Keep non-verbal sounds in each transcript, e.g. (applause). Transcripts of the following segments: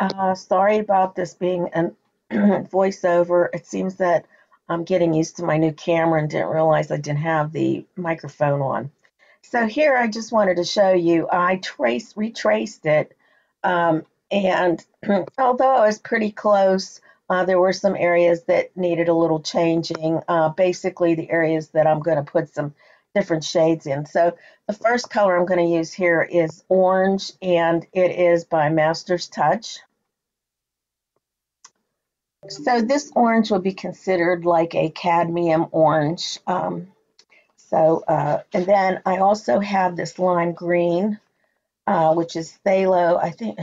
Uh, sorry about this being a (clears throat) voiceover. It seems that I'm getting used to my new camera and didn't realize I didn't have the microphone on. So here I just wanted to show you, I traced, retraced it, um, and (clears throat) although I was pretty close, uh, there were some areas that needed a little changing. Uh, basically, the areas that I'm going to put some different shades in. So the first color I'm going to use here is orange, and it is by Master's Touch. So this orange would be considered like a cadmium orange. Um, so, uh, and then I also have this lime green, uh, which is phthalo. I think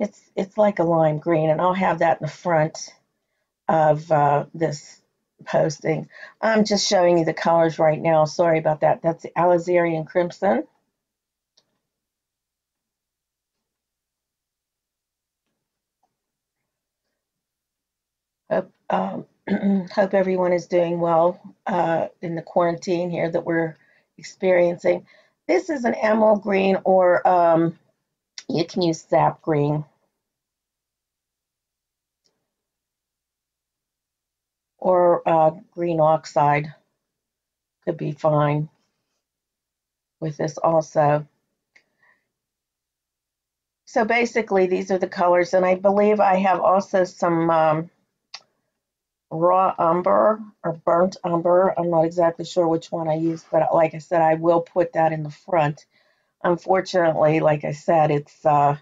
it's it's like a lime green, and I'll have that in the front of uh, this posting. I'm just showing you the colors right now. Sorry about that. That's the Alizarin Crimson. Hope, um, (clears throat) hope everyone is doing well uh, in the quarantine here that we're experiencing. This is an emerald green or um, you can use sap green. or uh, green oxide could be fine with this also. So basically these are the colors and I believe I have also some um, raw umber or burnt umber. I'm not exactly sure which one I used, but like I said, I will put that in the front. Unfortunately, like I said, it's uh,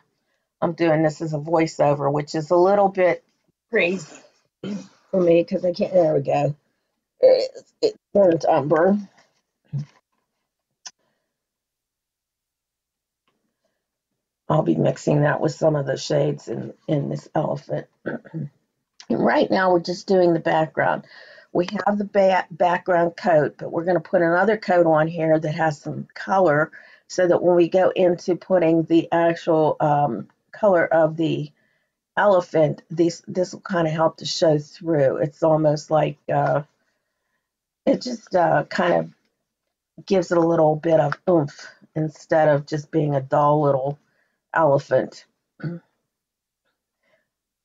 I'm doing this as a voiceover, which is a little bit crazy for me because I can't. There we go. It's, it's burnt umber. I'll be mixing that with some of the shades in, in this elephant. (clears throat) right now we're just doing the background. We have the ba background coat, but we're going to put another coat on here that has some color so that when we go into putting the actual um, color of the elephant, this this will kind of help to show through. It's almost like uh, it just uh, kind of gives it a little bit of oomph instead of just being a dull little elephant.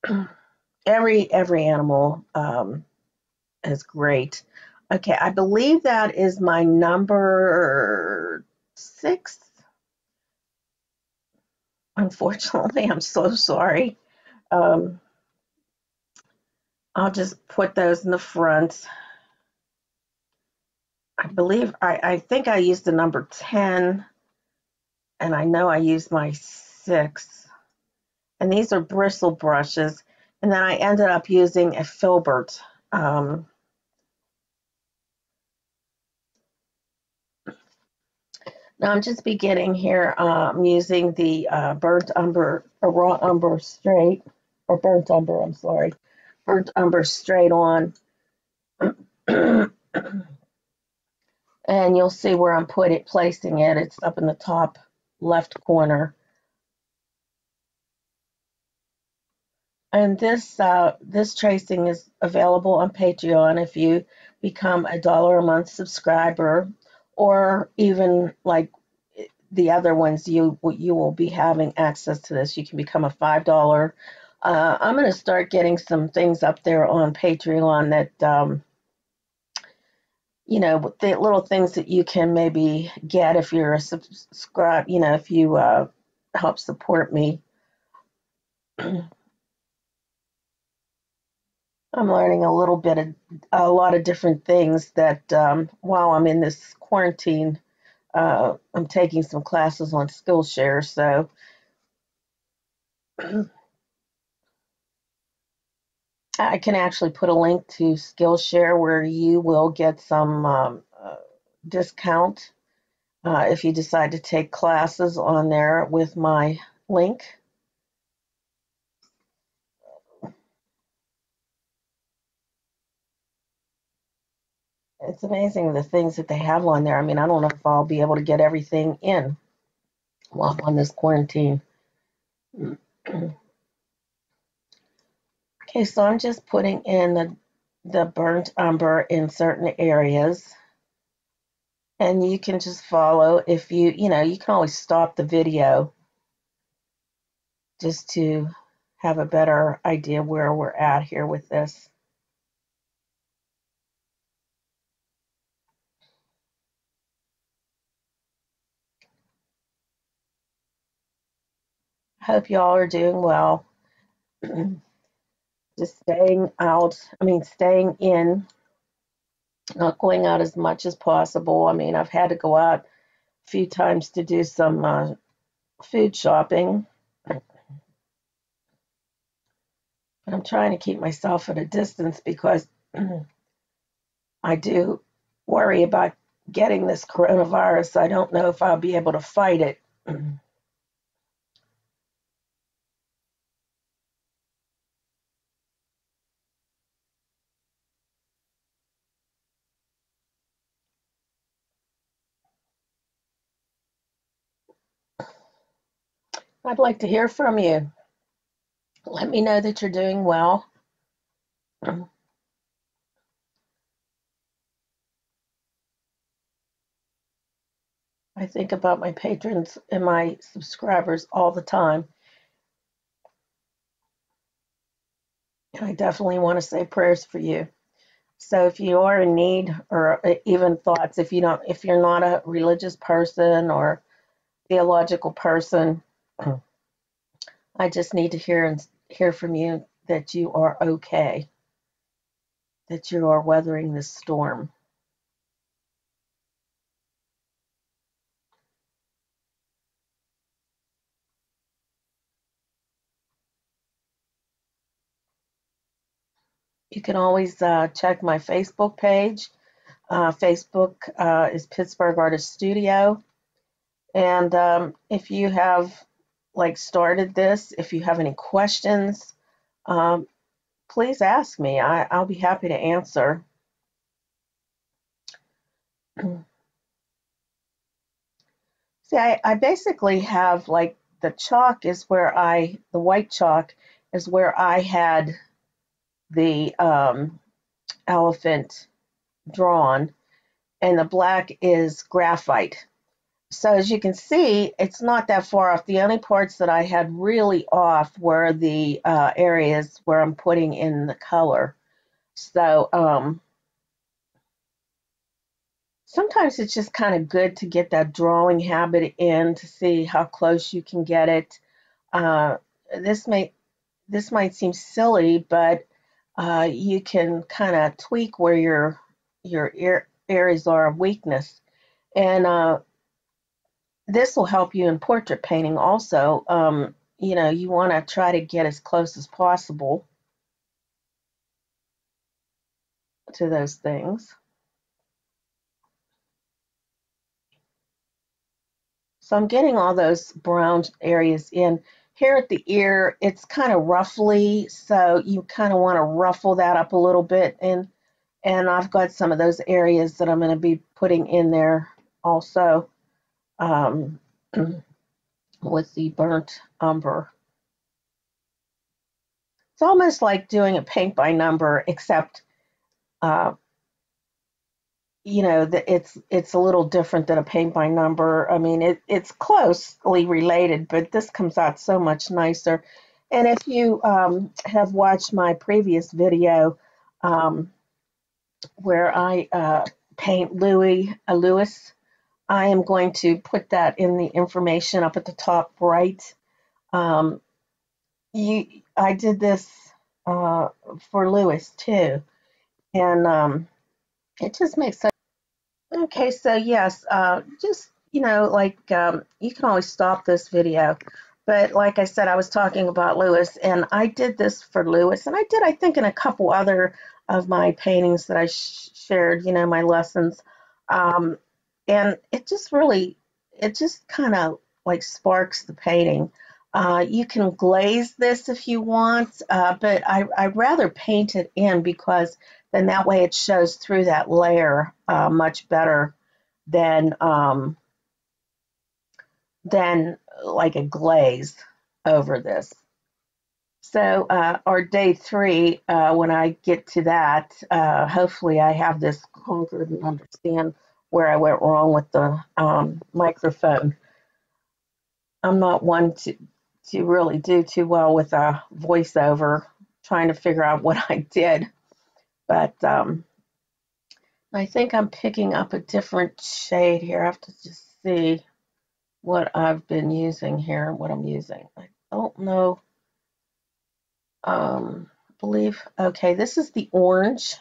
(clears throat) every every animal um, is great. Okay, I believe that is my number six. Unfortunately, I'm so sorry. Um, I'll just put those in the front. I believe, I, I think I used the number 10, and I know I used my 6. And these are bristle brushes. And then I ended up using a filbert. Um, now I'm just beginning here. Uh, I'm using the uh, burnt umber, raw umber straight or burnt umber, I'm sorry, burnt umber straight on. and you'll see where I'm put it, placing it. It's up in the top left corner. And this uh, this tracing is available on Patreon if you become a dollar a month subscriber, or even like the other ones, you you will be having access to this. You can become a five dollar uh, I'm going to start getting some things up there on Patreon that, um, you know, the little things that you can maybe get if you're a subscribe, you know, if you uh, help support me. (clears throat) I'm learning a little bit of a lot of different things that um, while I'm in this quarantine, uh, I'm taking some classes on Skillshare. So (clears throat) I can actually put a link to Skillshare where you will get some um, uh, discount uh, if you decide to take classes on there with my link. It's amazing the things that they have on there. I mean, I don't know if I'll be able to get everything in while on this quarantine. (clears throat) Okay, so I'm just putting in the, the burnt umber in certain areas. And you can just follow if you, you know, you can always stop the video just to have a better idea where we're at here with this. Hope y'all are doing well. (clears throat) just staying out, I mean, staying in, not going out as much as possible. I mean, I've had to go out a few times to do some uh, food shopping. But I'm trying to keep myself at a distance because (clears throat) I do worry about getting this coronavirus. I don't know if I'll be able to fight it. (clears throat) I'd like to hear from you. Let me know that you're doing well. (clears throat) I think about my patrons and my subscribers all the time. And I definitely want to say prayers for you. So if you are in need or uh, even thoughts, if you don't if you're not a religious person or theological person, (clears throat) I just need to hear and hear from you that you are okay, that you are weathering this storm. You can always uh, check my Facebook page. Uh, Facebook uh, is Pittsburgh Artist Studio. And um, if you have like started this, if you have any questions, um, please ask me. I, I'll be happy to answer. (clears throat) See, I, I basically have like the chalk is where I, the white chalk is where I had the um, elephant drawn, and the black is graphite. So as you can see, it's not that far off. The only parts that I had really off were the uh, areas where I'm putting in the color. So um, sometimes it's just kind of good to get that drawing habit in to see how close you can get it. Uh, this may this might seem silly, but uh, you can kind of tweak where your your areas are of weakness. And uh, this will help you in portrait painting also. Um, you know, you want to try to get as close as possible to those things. So I'm getting all those brown areas in. Here at the ear, it's kind of ruffly, so you kind of want to ruffle that up a little bit. And, and I've got some of those areas that I'm going to be putting in there also um, (clears throat) with the burnt umber. It's almost like doing a paint by number, except, uh, you know, the, it's it's a little different than a paint by number. I mean, it, it's closely related, but this comes out so much nicer. And if you um, have watched my previous video um, where I uh, paint Louis, uh, Lewis I am going to put that in the information up at the top right. Um, you, I did this uh, for Lewis too, and um, it just makes sense. Okay, so yes, uh, just you know, like um, you can always stop this video, but like I said, I was talking about Lewis, and I did this for Lewis, and I did, I think, in a couple other of my paintings that I sh shared, you know, my lessons. Um, and it just really it just kind of like sparks the painting. Uh, you can glaze this if you want uh, but I, I'd rather paint it in because then that way it shows through that layer uh, much better than um, than like a glaze over this. So uh, our day three, uh, when I get to that, uh, hopefully I have this conquered and understand where I went wrong with the um, microphone. I'm not one to to really do too well with a voiceover trying to figure out what (laughs) I did. But um, I think I'm picking up a different shade here. I have to just see what I've been using here, what I'm using. I don't know. Um, I believe, okay, this is the orange.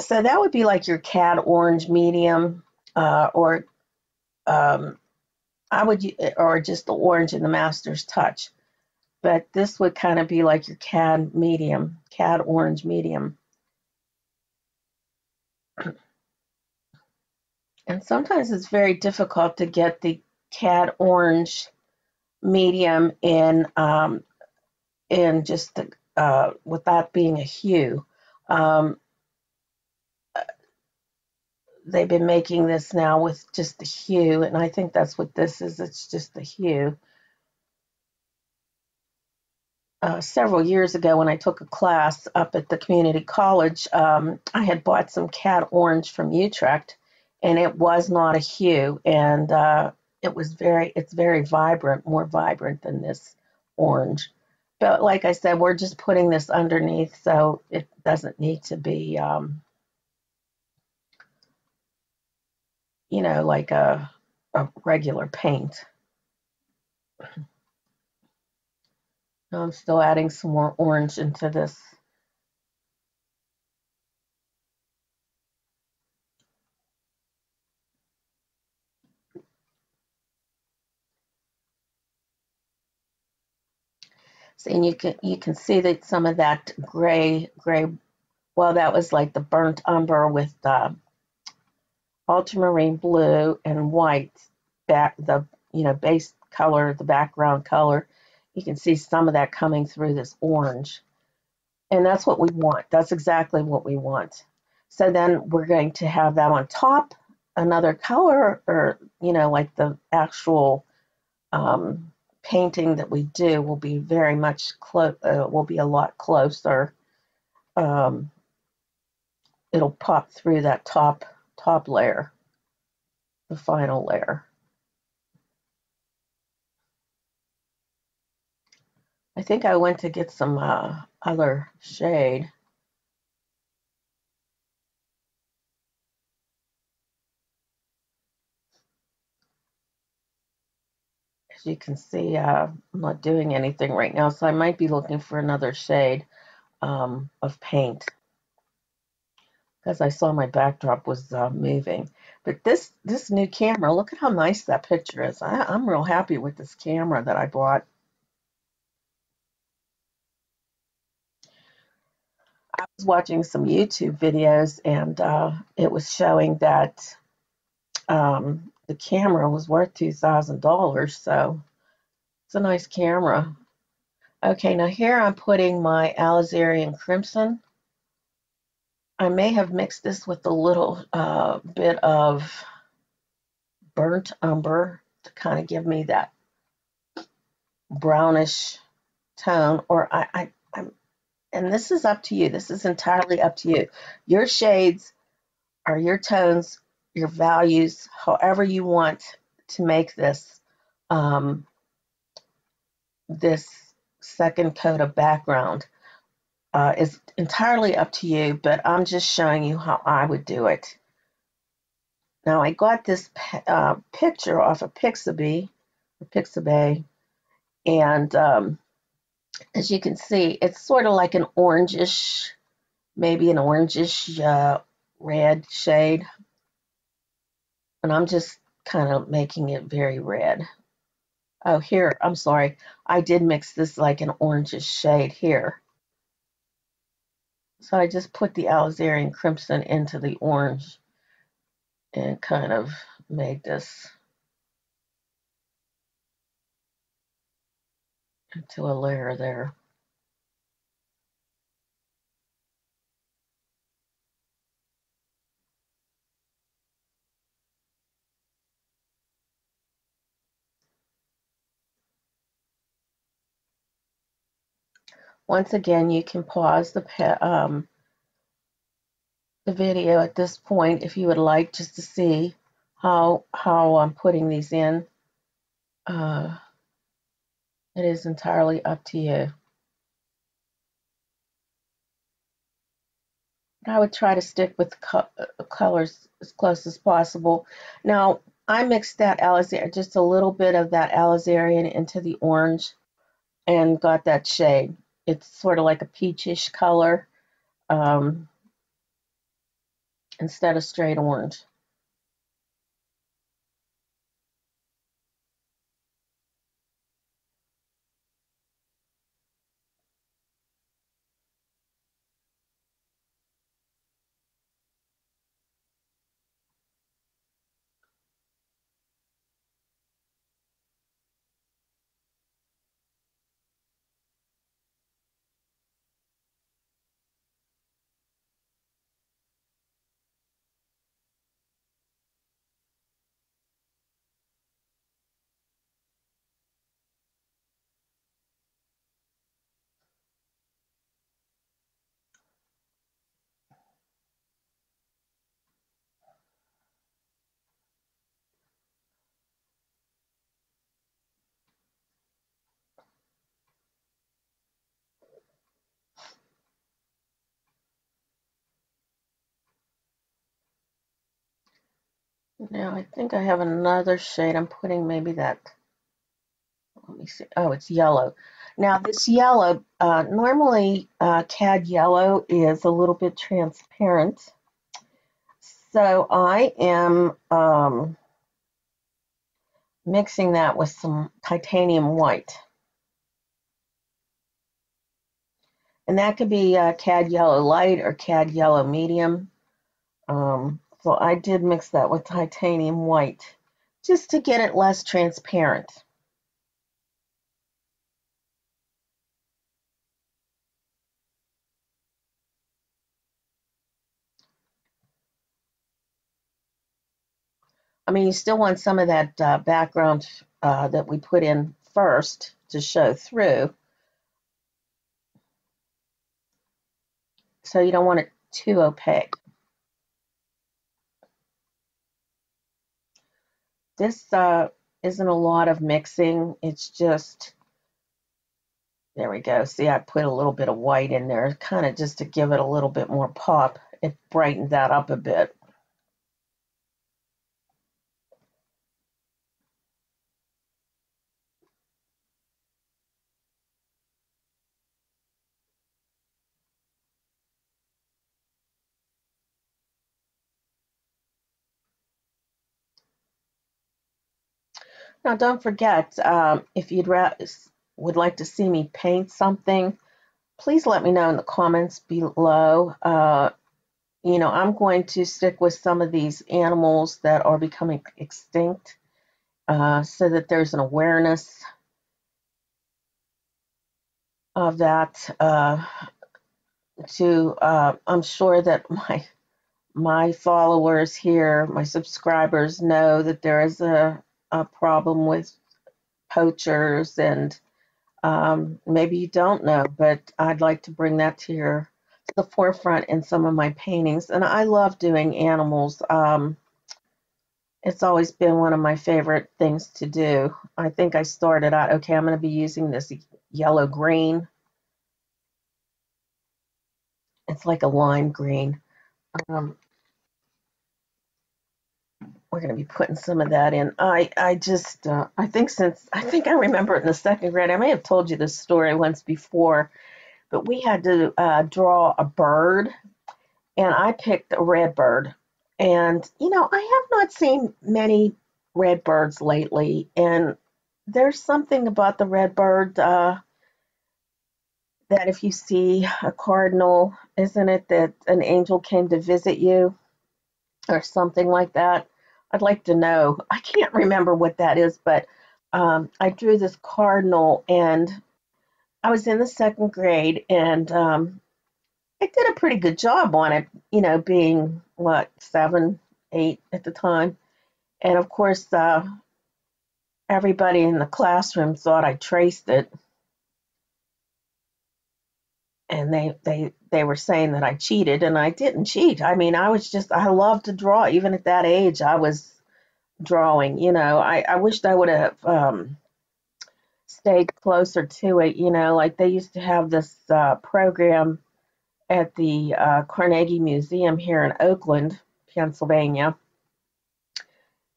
So that would be like your cad orange medium uh, or um, I would, or just the orange in the master's touch. But this would kind of be like your cad medium, cad orange medium. (clears throat) And sometimes it's very difficult to get the cad orange medium in um, in just the, uh, without being a hue. Um, they've been making this now with just the hue, and I think that's what this is. It's just the hue. Uh, several years ago, when I took a class up at the community college, um, I had bought some cad orange from Utrecht, and it was not a hue, and uh, it was very, it's very vibrant, more vibrant than this orange. But like I said, we're just putting this underneath, so it doesn't need to be, um, you know, like a, a regular paint. I'm still adding some more orange into this. And you can you can see that some of that gray gray, well, that was like the burnt umber with the ultramarine blue and white back the you know base color, the background color. You can see some of that coming through this orange. And that's what we want. That's exactly what we want. So then we're going to have that on top, another color, or, you know, like the actual um, painting that we do will be very much close, uh, will be a lot closer. Um, it'll pop through that top, top layer, the final layer. I think I went to get some uh, other shade. As you can see, uh, I'm not doing anything right now, so I might be looking for another shade um, of paint because I saw my backdrop was uh, moving. But this this new camera, look at how nice that picture is. I, I'm real happy with this camera that I bought. I was watching some YouTube videos and uh, it was showing that um, the camera was worth $2,000. So it's a nice camera. Okay, now here I'm putting my Alizarin Crimson. I may have mixed this with a little uh, bit of burnt umber to kind of give me that brownish tone, or I, I, I'm and this is up to you. This is entirely up to you. Your shades are your tones, your values, however you want to make this um, this second coat of background uh, is entirely up to you, but I'm just showing you how I would do it. Now I got this uh, picture off of Pixabay, Pixabay, and um, as you can see, it's sort of like an orangish, maybe an orangish uh, red shade. And I'm just kind of making it very red. Oh, here, I'm sorry. I did mix this like an orangish shade here. So I just put the Alizarin Crimson into the orange and kind of made this into a layer there. Once again, you can pause the um, the video at this point if you would like just to see how how I'm putting these in. Uh, It is entirely up to you. I would try to stick with co colors as close as possible. Now, I mixed that alizarin, just a little bit of that alizarin into the orange and got that shade. It's sort of like a peachish color um, instead of straight orange. Now I think I have another shade. I'm putting maybe that, let me see. Oh, it's yellow. Now this yellow, uh, normally uh, cad yellow is a little bit transparent. So I am um, mixing that with some titanium white. And that could be uh, cad yellow light or cad yellow medium. Um, so I did mix that with titanium white just to get it less transparent. I mean, you still want some of that uh, background uh, that we put in first to show through. So you don't want it too opaque. This uh, isn't a lot of mixing. It's just, there we go. See, I put a little bit of white in there, kind of just to give it a little bit more pop. It brightened that up a bit. Now, don't forget, um, if you'd would like to see me paint something, please let me know in the comments below. Uh, you know, I'm going to stick with some of these animals that are becoming extinct uh, so that there's an awareness of that. Uh, to uh, I'm sure that my my followers here, my subscribers know that there is a a problem with poachers and um, maybe you don't know, but I'd like to bring that to your to the forefront in some of my paintings. And I love doing animals. Um, it's always been one of my favorite things to do. I think I started out, okay, I'm going to be using this yellow green. It's like a lime green. Um, we're going to be putting some of that in. I I just uh, I think since I think I remember it in the second grade. I may have told you this story once before, but we had to uh, draw a bird, and I picked a red bird. And you know I have not seen many red birds lately, and there's something about the red bird uh, that if you see a cardinal, isn't it that an angel came to visit you, or something like that? I'd like to know. I can't remember what that is, but um, I drew this cardinal and I was in the second grade and um, I did a pretty good job on it, you know, being what, seven, eight at the time. And of course, uh, everybody in the classroom thought I traced it. And they, they, they were saying that I cheated, and I didn't cheat. I mean, I was just, I love to draw. Even at that age, I was drawing. You know, I, I wished I would have um, stayed closer to it. You know, like they used to have this uh, program at the uh, Carnegie Museum here in Oakland, Pennsylvania.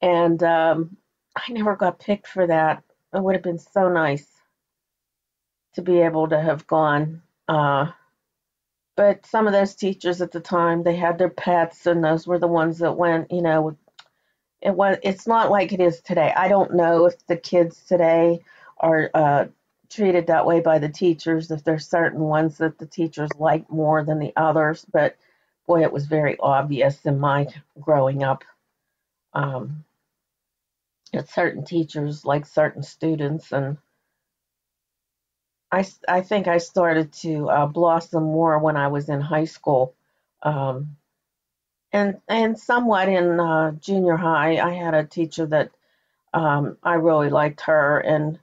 And um, I never got picked for that. It would have been so nice to be able to have gone. Uh, but some of those teachers at the time, they had their pets, and those were the ones that went, you know, it was it's not like it is today. I don't know if the kids today are uh, treated that way by the teachers, if there's certain ones that the teachers like more than the others, but boy, it was very obvious in my growing up um, that certain teachers like certain students, and I, I think I started to uh, blossom more when I was in high school. Um, and and somewhat in uh, junior high, I had a teacher that um, I really liked her, and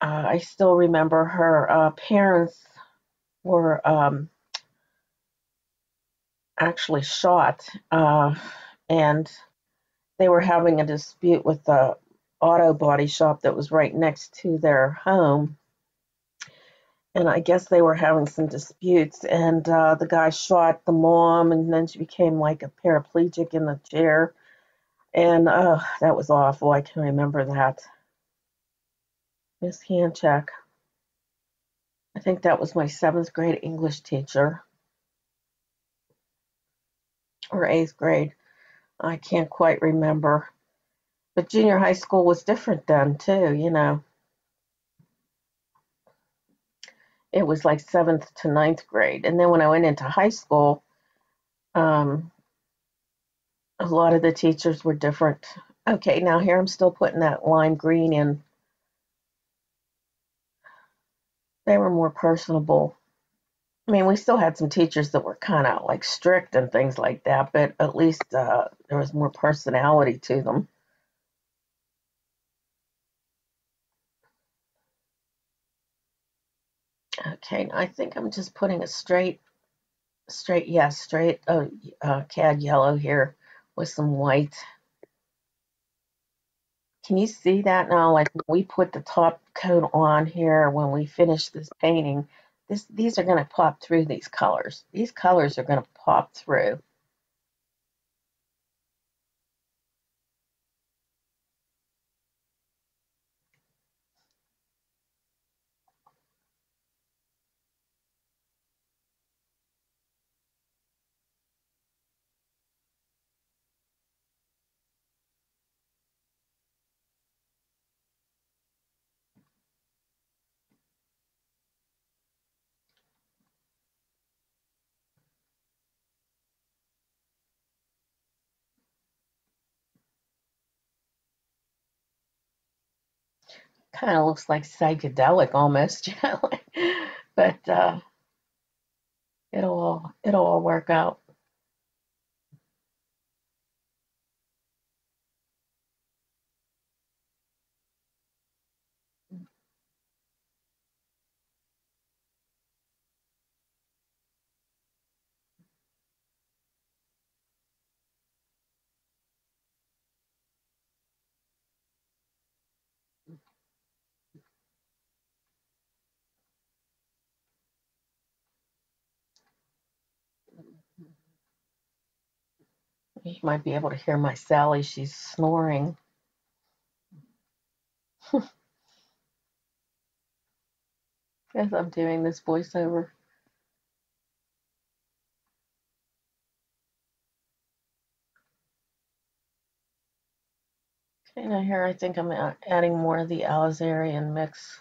uh, I still remember her uh, parents were um, actually shot, uh, and they were having a dispute with the auto body shop that was right next to their home. And I guess they were having some disputes, and uh, the guy shot the mom, and then she became like a paraplegic in the chair. And uh, that was awful. I can remember that. Miss Handcheck. I think that was my seventh grade English teacher or eighth grade. I can't quite remember. But junior high school was different then, too, you know. It was like seventh to ninth grade. And then when I went into high school, um, a lot of the teachers were different. Okay, now here I'm still putting that lime green in they were more personable. I mean, we still had some teachers that were kind of like strict and things like that, but at least uh, there was more personality to them. Okay, I think I'm just putting a straight, straight, yes, yeah, straight uh, uh, cad yellow here with some white. Can you see that now? Like we put the top coat on here, when we finish this painting, this these are going to pop through these colors. These colors are going to pop through. Kind of looks like psychedelic almost, (laughs) but uh, it'll all it'll all work out. You might be able to hear my Sally. She's snoring. (laughs) As I'm doing this voiceover. Okay, now here I think I'm adding more of the Alizarin mix.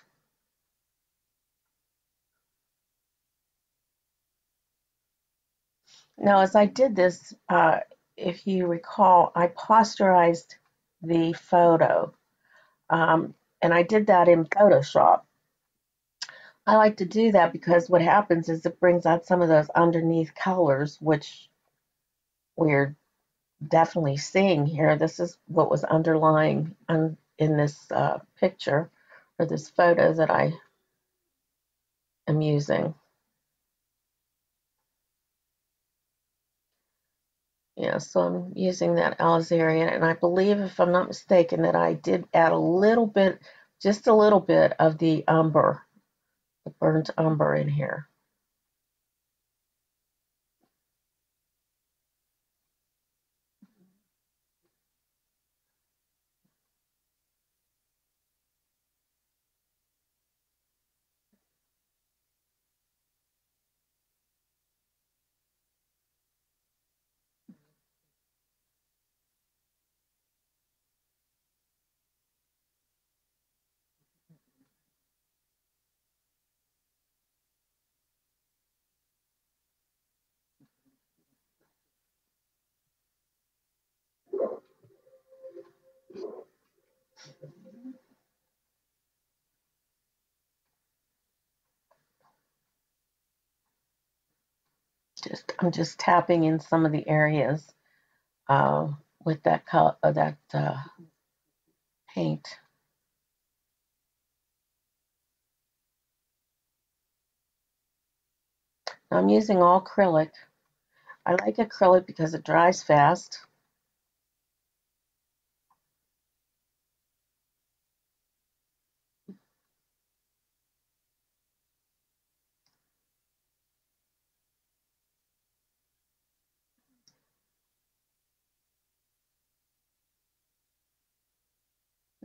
Now, as I did this, uh, if you recall, I posterized the photo. Um, and I did that in Photoshop. I like to do that because what happens is it brings out some of those underneath colors, which we're definitely seeing here. This is what was underlying in this uh, picture or this photo that I am using. Yeah, so I'm using that alizarin, and I believe, if I'm not mistaken, that I did add a little bit just a little bit of the umber, the burnt umber in here. Just I'm just tapping in some of the areas uh, with that color, uh, that uh, paint. I'm using all acrylic. I like acrylic because it dries fast.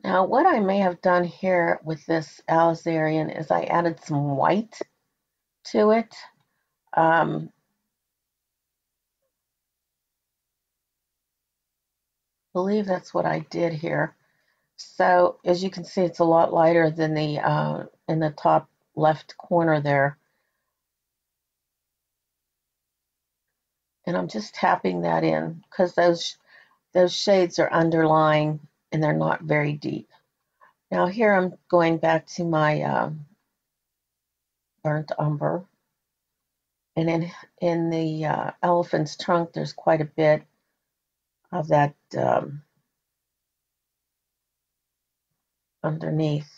Now, what I may have done here with this Alizarin is I added some white to it. Um, believe that's what I did here. So as you can see, it's a lot lighter than the uh, in the top left corner there. And I'm just tapping that in because those those shades are underlying and they're not very deep. Now here I'm going back to my um, burnt umber. And in, in the uh, elephant's trunk, there's quite a bit of that um, underneath.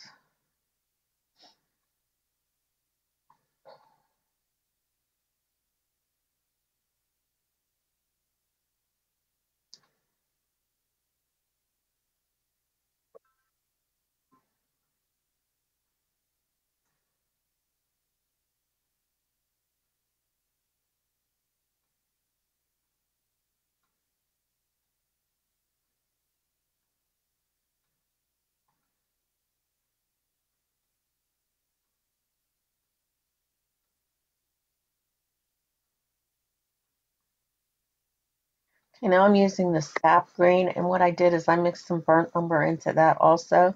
Now I'm using the sap green, and what I did is I mixed some burnt umber into that also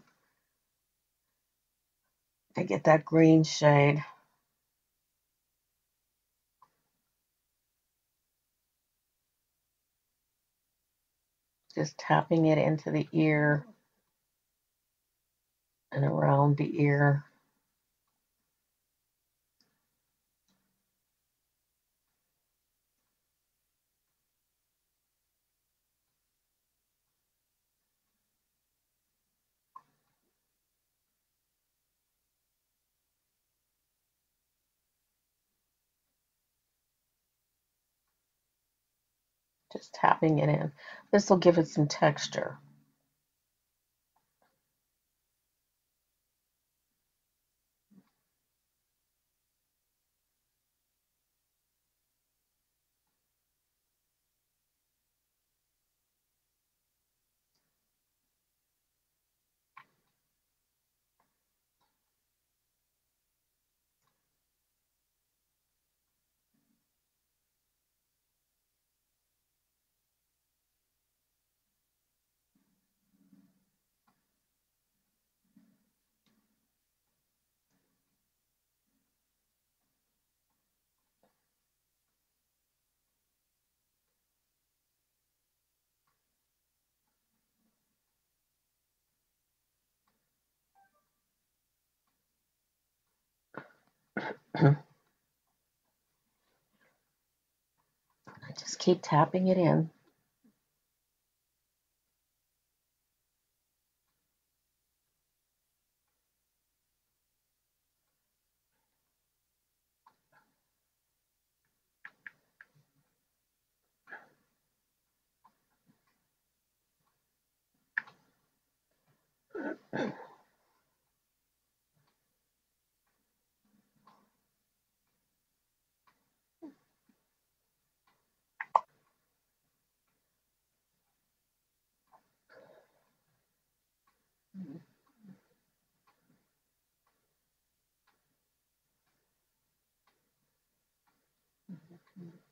to get that green shade. Just tapping it into the ear and around the ear. Just tapping it in. This will give it some texture. Just keep tapping it in. So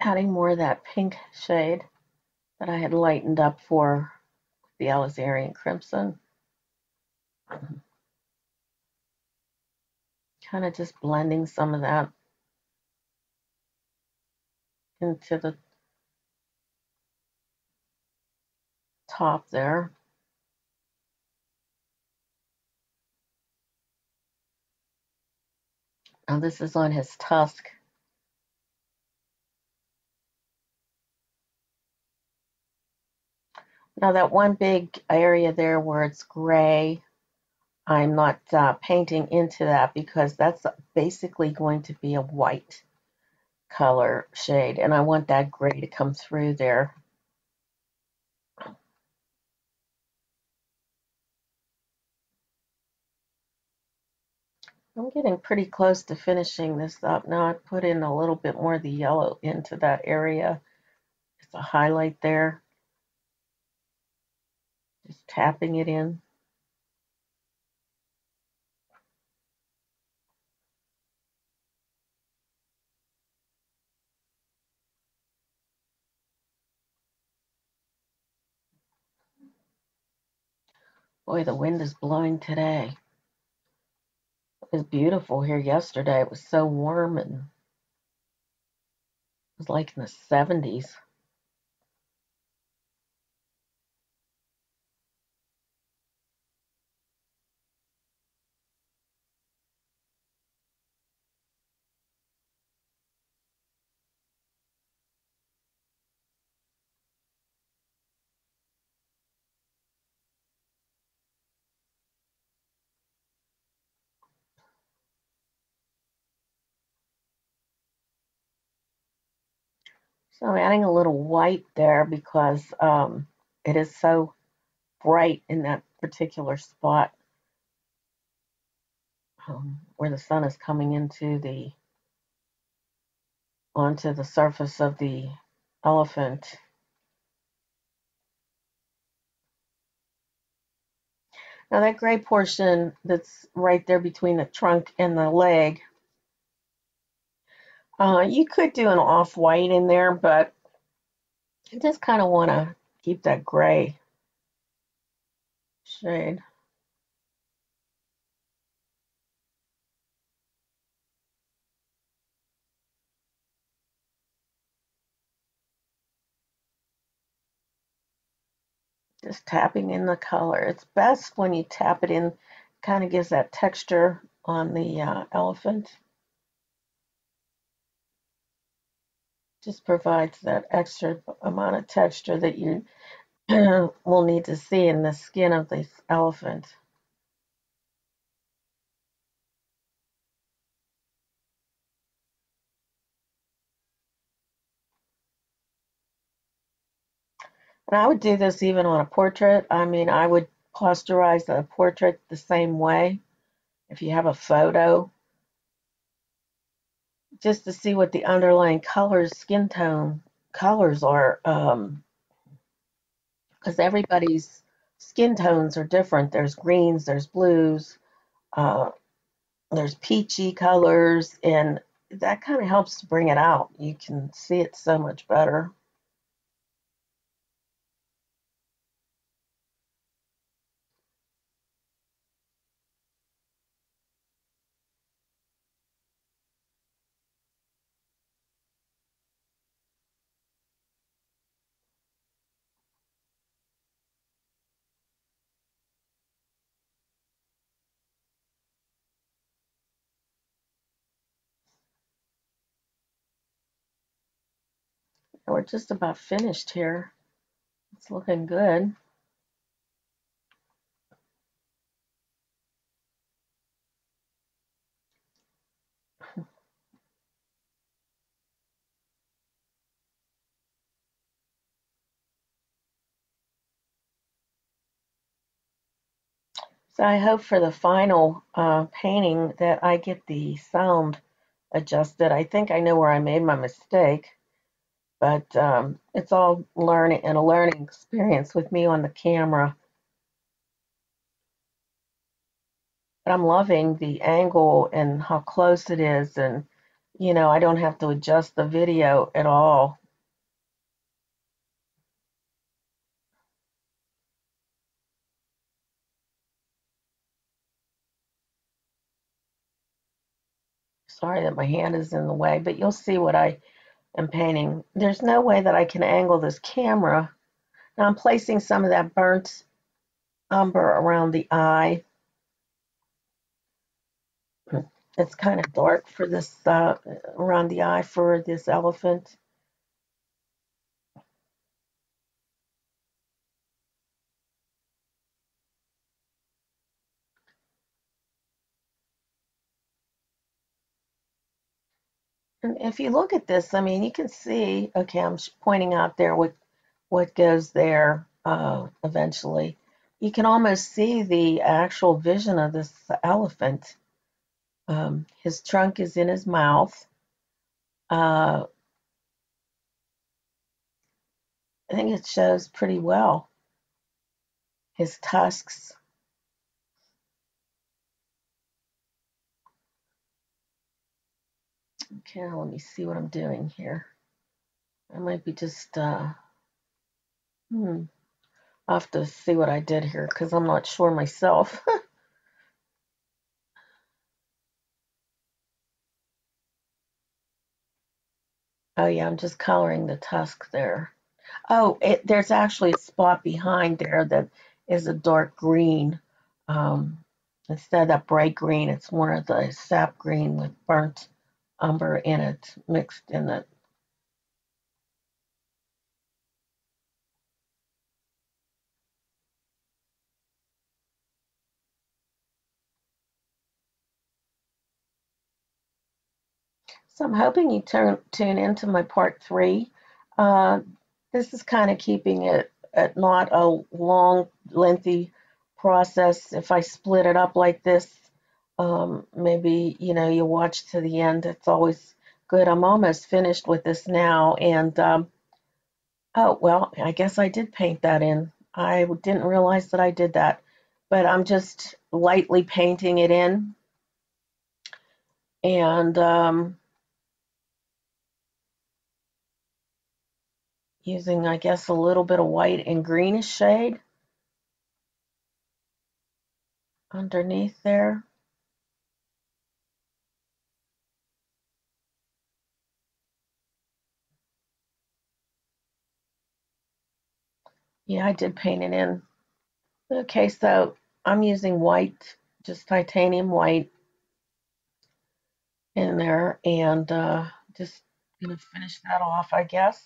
adding more of that pink shade that I had lightened up for the Alizarin Crimson. Kind of just blending some of that into the top there. Now this is on his tusk. Now that one big area there where it's gray, I'm not uh, painting into that because that's basically going to be a white color shade and I want that gray to come through there. I'm getting pretty close to finishing this up. Now I put in a little bit more of the yellow into that area. It's a highlight there. Just tapping it in. Boy, the wind is blowing today. It was beautiful here yesterday. It was so warm and it was like in the 70s. So I'm adding a little white there because um, it is so bright in that particular spot um, where the sun is coming into the onto the surface of the elephant. Now that gray portion that's right there between the trunk and the leg, uh, you could do an off-white in there, but I just kind of want to keep that gray shade. Just tapping in the color. It's best when you tap it in, kind of gives that texture on the uh, elephant. Just provides that extra amount of texture that you (clears throat) will need to see in the skin of this elephant. And I would do this even on a portrait. I mean, I would posterize a portrait the same way. If you have a photo, just to see what the underlying colors, skin tone colors are, because um, everybody's skin tones are different. There's greens, there's blues, uh, there's peachy colors, and that kind of helps to bring it out. You can see it so much better. We're just about finished here. It's looking good. So I hope for the final uh, painting that I get the sound adjusted. I think I know where I made my mistake but um, it's all learning and a learning experience with me on the camera. But I'm loving the angle and how close it is and you know, I don't have to adjust the video at all. Sorry that my hand is in the way, but you'll see what I am painting. There's no way that I can angle this camera. Now I'm placing some of that burnt umber around the eye. It's kind of dark for this, uh, around the eye for this elephant. If you look at this, I mean, you can see, okay, I'm pointing out there what, what goes there uh, eventually. You can almost see the actual vision of this elephant. Um, his trunk is in his mouth. Uh, I think it shows pretty well. His tusks. Okay, let me see what I'm doing here. I might be just, uh, hmm, I'll have to see what I did here because I'm not sure myself. (laughs) oh yeah, I'm just coloring the tusk there. Oh, it, there's actually a spot behind there that is a dark green. Um, instead of bright green, it's more of the sap green with burnt umber in it, mixed in it. So I'm hoping you turn, tune into my part three. Uh, this is kind of keeping it at not a long, lengthy process. If I split it up like this, um, maybe, you know, you watch to the end. It's always good. I'm almost finished with this now. And, um, oh, well, I guess I did paint that in. I didn't realize that I did that. But I'm just lightly painting it in. And, um, using, I guess, a little bit of white and greenish shade underneath there. Yeah, I did paint it in. Okay, so I'm using white, just titanium white in there, and uh, just gonna finish that off, I guess.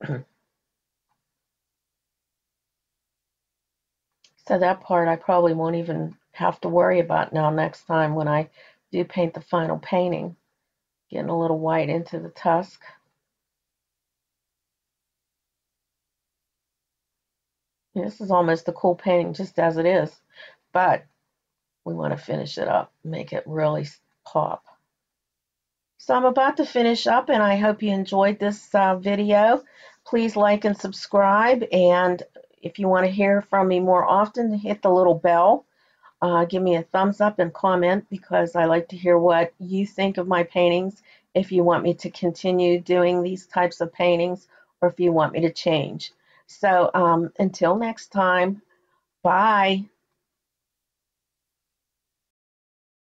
(clears throat) So that part I probably won't even have to worry about now next time when I do paint the final painting. Getting a little white into the tusk. This is almost a cool painting just as it is, but we want to finish it up, make it really pop. So I'm about to finish up and I hope you enjoyed this uh, video. Please like and subscribe and if you want to hear from me more often, hit the little bell. Uh, give me a thumbs up and comment because I like to hear what you think of my paintings. If you want me to continue doing these types of paintings or if you want me to change. So um, until next time, bye.